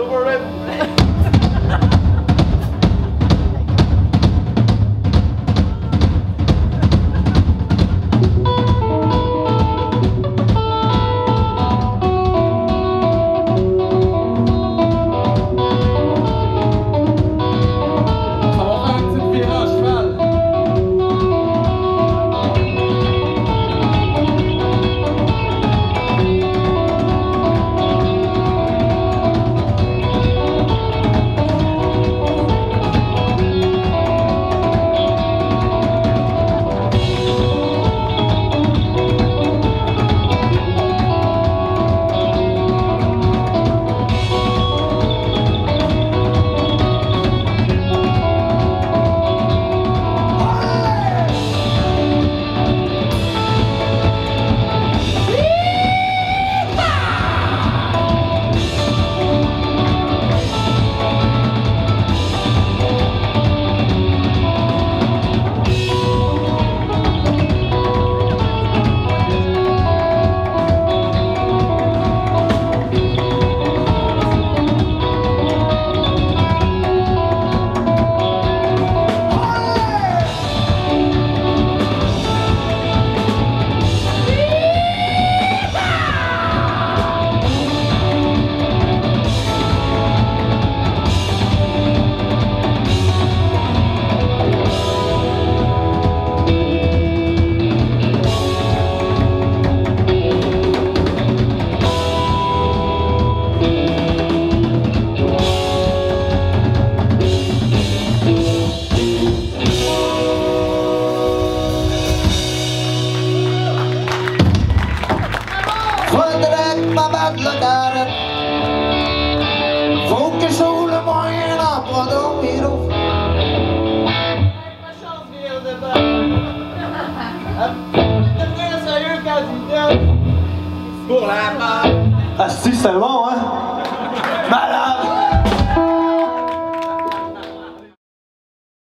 the word Faut que le moyen pas dormir. Pour la mort. Ah si, c'est bon, hein?